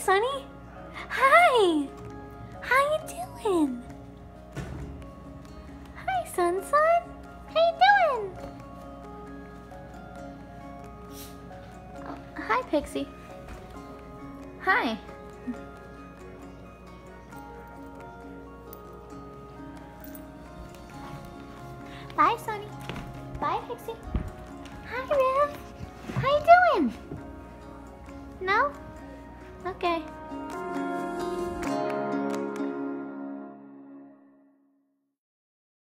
Sunny. Hi. How you doing? Hi, Sun Sun. How you doing? Oh, hi, Pixie. Hi. Bye, Sunny. Bye, Pixie. Hi, Riv. Okay.